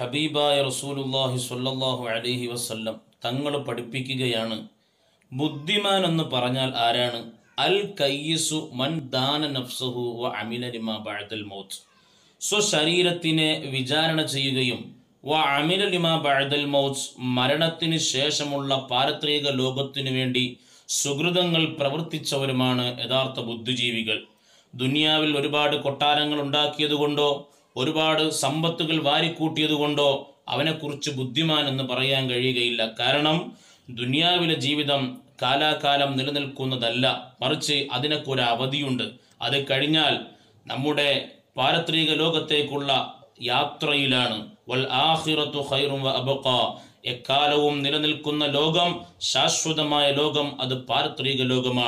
ഹബീബായ റസൂലുല്ലാഹി സ്വല്ലല്ലാഹു അലൈഹി വസല്ലം തങ്ങൾ പഠിപ്പിക്കുകയാണ്. ബുദ്ധിമാൻ എന്ന് പറഞ്ഞാൽ ആരാണ്? അൽ കയ്യിസു മൻ ദാന നഫ്സഹു വ അമില ലിമാ ബഅദൽ മൗത്ത്. സ്വശരീരത്തിനെ വിചാരണ ചെയ്യുകയും വ അമില ലിമാ ബഅദൽ മൗത്ത് മരണത്തിന് ശേഷമുള്ള പാരത്രിക ലോകത്തിനു വേണ്ടി സുഹൃതങ്ങൾ പ്രവർത്തിച്ചവരുമാണ് യഥാർത്ഥ ബുദ്ധിജീവികൾ. ദുനിയാവിൽ ഒരുപാട് കൊട്ടാരങ്ങൾ ഉണ്ടാക്കിയതുകൊണ്ടോ ഒരുപാട് സമ്പത്തുകൾ വാരിക്കൂട്ടിയതുകൊണ്ടോ അവനെക്കുറിച്ച് ബുദ്ധിമാൻ എന്ന് പറയാൻ കഴിയുകയില്ല. കാരണം ദുനിയാവിലെ ജീവിതം കാലാകാലം നിലനിൽക്കുന്നതല്ല. മറിച്ച് അതിനൊക്കെ ഒരു അവധിയുണ്ട്. അത് കഴിഞ്ഞാൽ നമ്മുടെ പാരത്രിക ലോകത്തേക്കുള്ള യാത്രയിലാണ്. വൽ ആഹിറത്തു ഖൈറും എക്കാലവും നിലനിൽക്കുന്ന ലോകം ശാശ്വതമായ ലോകം അത് പാരത്രിക ലോകമാണ്.